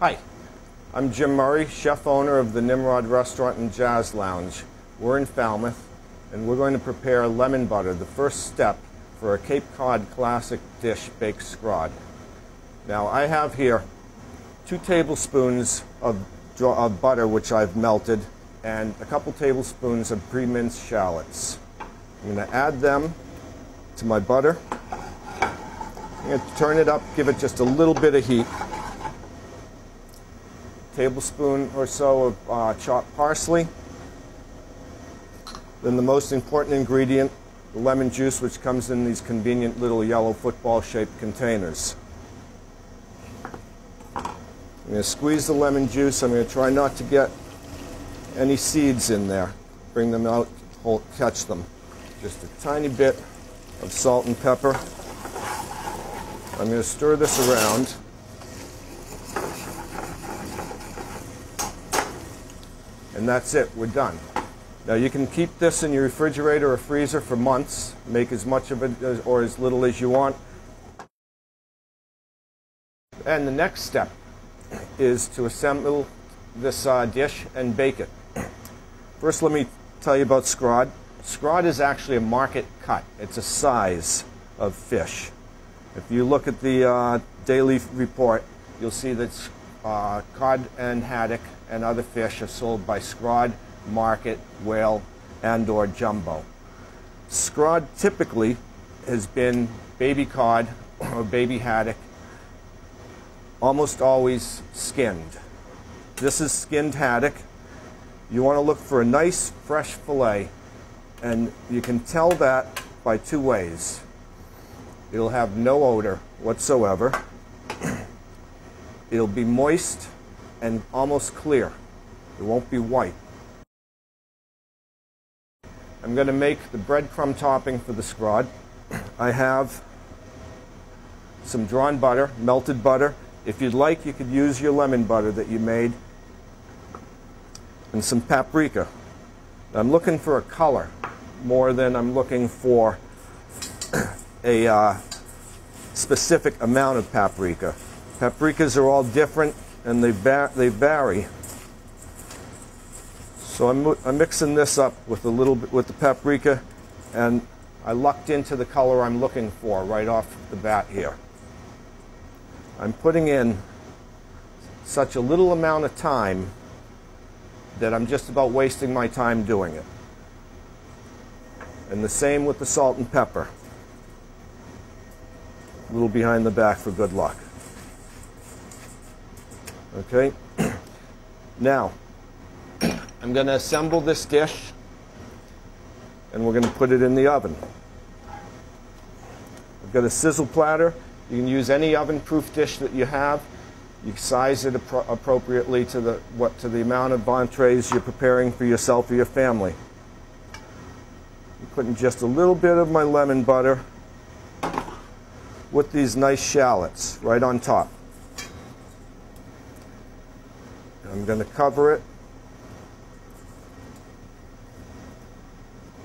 Hi, I'm Jim Murray, chef owner of the Nimrod Restaurant and Jazz Lounge. We're in Falmouth, and we're going to prepare lemon butter, the first step for a Cape Cod classic dish, baked scrod. Now, I have here two tablespoons of, of butter, which I've melted, and a couple tablespoons of pre-minced shallots. I'm going to add them to my butter. I'm going to turn it up, give it just a little bit of heat tablespoon or so of uh, chopped parsley. Then the most important ingredient, the lemon juice, which comes in these convenient little yellow football-shaped containers. I'm going to squeeze the lemon juice. I'm going to try not to get any seeds in there. Bring them out, hold, catch them. Just a tiny bit of salt and pepper. I'm going to stir this around. And that's it, we're done. Now you can keep this in your refrigerator or freezer for months, make as much of it as, or as little as you want. And the next step is to assemble this uh, dish and bake it. First let me tell you about scrod. Scrod is actually a market cut. It's a size of fish. If you look at the uh, daily report, you'll see that uh, cod and haddock and other fish are sold by Scrod, Market, Whale, and or Jumbo. Scrod typically has been baby cod or baby haddock, almost always skinned. This is skinned haddock. You want to look for a nice fresh fillet and you can tell that by two ways. It'll have no odor whatsoever. It'll be moist and almost clear. It won't be white. I'm going to make the breadcrumb topping for the scrod. I have some drawn butter, melted butter. If you'd like, you could use your lemon butter that you made. And some paprika. I'm looking for a color more than I'm looking for a uh, specific amount of paprika. Paprikas are all different and they, they vary. So I'm, I'm mixing this up with a little bit with the paprika and I lucked into the color I'm looking for right off the bat here. I'm putting in such a little amount of time that I'm just about wasting my time doing it. And the same with the salt and pepper. A little behind the back for good luck. Okay? now, I'm going to assemble this dish and we're going to put it in the oven. I've got a sizzle platter. You can use any oven-proof dish that you have. You size it appro appropriately to the, what, to the amount of entrees you're preparing for yourself or your family. I'm putting just a little bit of my lemon butter with these nice shallots right on top. I'm going to cover it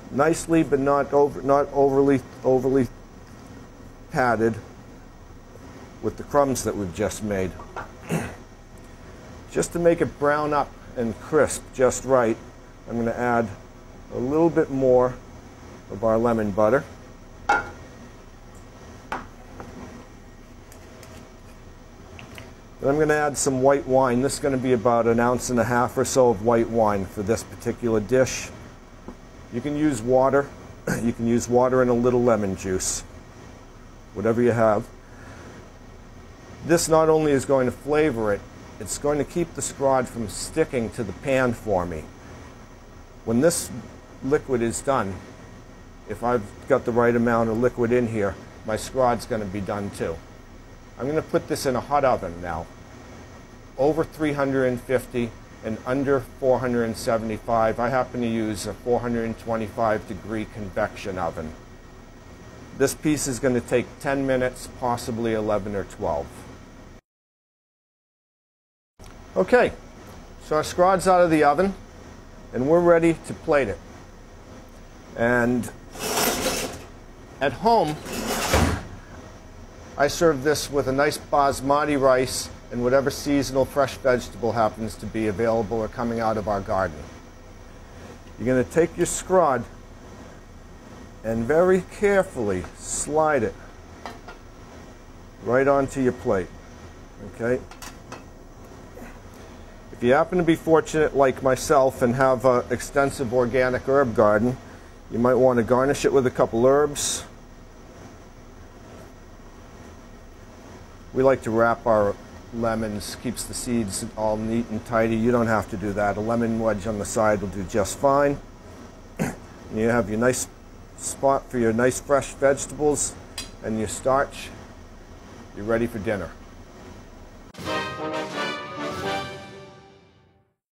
nicely, but not over, not overly overly padded with the crumbs that we've just made. just to make it brown up and crisp just right, I'm going to add a little bit more of our lemon butter. I'm going to add some white wine. This is going to be about an ounce and a half or so of white wine for this particular dish. You can use water. You can use water and a little lemon juice, whatever you have. This not only is going to flavor it, it's going to keep the scrod from sticking to the pan for me. When this liquid is done, if I've got the right amount of liquid in here, my scrod's going to be done too. I'm going to put this in a hot oven now, over 350 and under 475. I happen to use a 425 degree convection oven. This piece is going to take 10 minutes, possibly 11 or 12. Okay, so our scrod's out of the oven and we're ready to plate it. And at home, I serve this with a nice basmati rice and whatever seasonal fresh vegetable happens to be available or coming out of our garden. You're going to take your scrod and very carefully slide it right onto your plate. Okay? If you happen to be fortunate like myself and have an extensive organic herb garden, you might want to garnish it with a couple herbs. We like to wrap our lemons, keeps the seeds all neat and tidy. You don't have to do that. A lemon wedge on the side will do just fine. you have your nice spot for your nice fresh vegetables and your starch. You're ready for dinner.